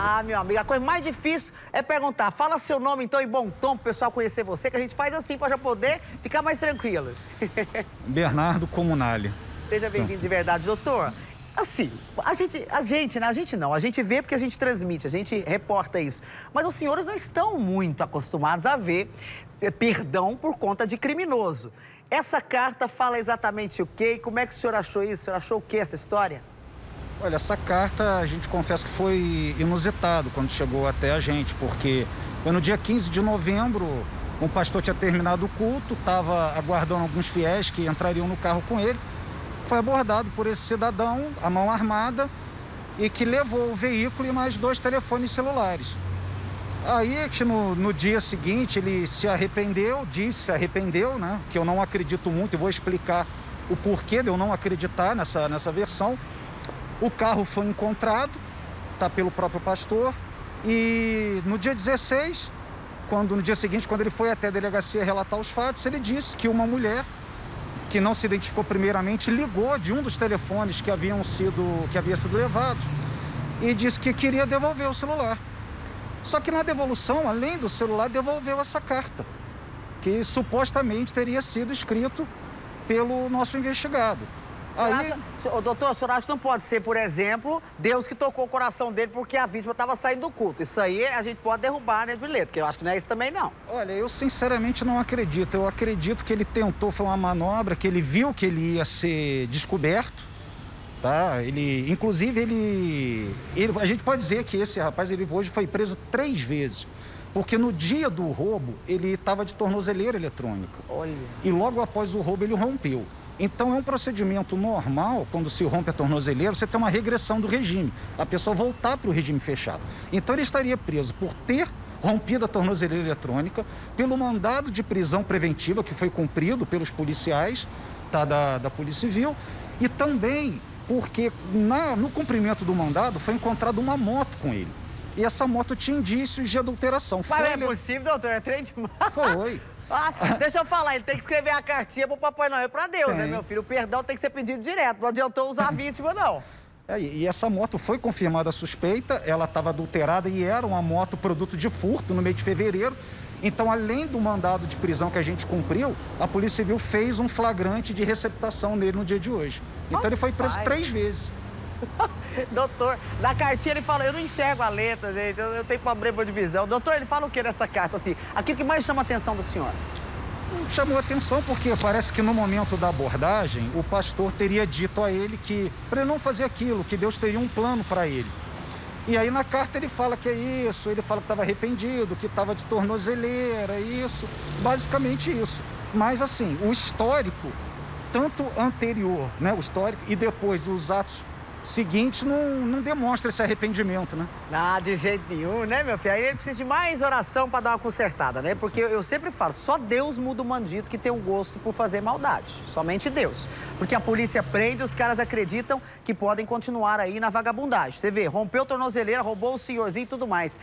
Ah, meu amigo, a coisa mais difícil é perguntar. Fala seu nome, então, em bom tom, pro pessoal conhecer você, que a gente faz assim para já poder ficar mais tranquilo. Bernardo Comunali. Seja bem-vindo de verdade, doutor. Assim, a gente, a gente, né? A gente não, a gente vê porque a gente transmite, a gente reporta isso. Mas os senhores não estão muito acostumados a ver eh, perdão por conta de criminoso. Essa carta fala exatamente o quê? E como é que o senhor achou isso? O senhor achou o quê essa história? Olha, essa carta a gente confessa que foi inusitado quando chegou até a gente, porque foi no dia 15 de novembro, um pastor tinha terminado o culto, estava aguardando alguns fiéis que entrariam no carro com ele. Foi abordado por esse cidadão, a mão armada, e que levou o veículo e mais dois telefones celulares. Aí, no, no dia seguinte, ele se arrependeu, disse se arrependeu, né? Que eu não acredito muito, e vou explicar o porquê de eu não acreditar nessa, nessa versão. O carro foi encontrado, tá pelo próprio pastor, e no dia 16, quando no dia seguinte, quando ele foi até a delegacia relatar os fatos, ele disse que uma mulher que não se identificou primeiramente ligou de um dos telefones que haviam sido que havia sido levado e disse que queria devolver o celular. Só que na devolução, além do celular, devolveu essa carta, que supostamente teria sido escrito pelo nosso investigado. Aí... Acha, doutor, o senhor acha que não pode ser, por exemplo, Deus que tocou o coração dele porque a vítima estava saindo do culto. Isso aí a gente pode derrubar, né, do bilhete, que eu acho que não é isso também, não. Olha, eu sinceramente não acredito. Eu acredito que ele tentou, foi uma manobra, que ele viu que ele ia ser descoberto, tá? Ele, inclusive, ele, ele a gente pode dizer que esse rapaz, ele hoje foi preso três vezes. Porque no dia do roubo, ele estava de tornozeleira eletrônica. Olha. E logo após o roubo, ele rompeu. Então é um procedimento normal, quando se rompe a tornozeleira, você tem uma regressão do regime, a pessoa voltar para o regime fechado. Então ele estaria preso por ter rompido a tornozeleira eletrônica, pelo mandado de prisão preventiva que foi cumprido pelos policiais tá, da, da Polícia Civil, e também porque na, no cumprimento do mandado foi encontrada uma moto com ele. E essa moto tinha indícios de adulteração. Mas foi é possível, doutor? É trem demais. Foi. Ah, deixa eu falar, ele tem que escrever a cartinha pro Papai Noel pra Deus, né, tem. né, meu filho? O perdão tem que ser pedido direto, não adiantou usar a vítima, não. É, e essa moto foi confirmada suspeita, ela estava adulterada e era uma moto produto de furto no mês de fevereiro. Então, além do mandado de prisão que a gente cumpriu, a Polícia Civil fez um flagrante de receptação nele no dia de hoje. Então, oh, ele foi preso pai. três vezes. Doutor, na cartinha ele fala, eu não enxergo a letra, gente, eu, eu tenho problema de visão. Doutor, ele fala o que nessa carta, assim? Aquilo que mais chama a atenção do senhor? Chamou atenção porque parece que no momento da abordagem, o pastor teria dito a ele que, para ele não fazer aquilo, que Deus teria um plano para ele. E aí na carta ele fala que é isso, ele fala que estava arrependido, que estava de tornozeleira, isso, basicamente isso. Mas assim, o histórico, tanto anterior, né, o histórico, e depois os atos seguinte não, não demonstra esse arrependimento, né? Ah, de jeito nenhum, né, meu filho? Aí ele precisa de mais oração para dar uma consertada, né? Porque eu sempre falo, só Deus muda o bandido que tem um gosto por fazer maldade. Somente Deus. Porque a polícia prende, os caras acreditam que podem continuar aí na vagabundagem. Você vê, rompeu tornozeleira, roubou o senhorzinho e tudo mais.